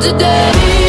today.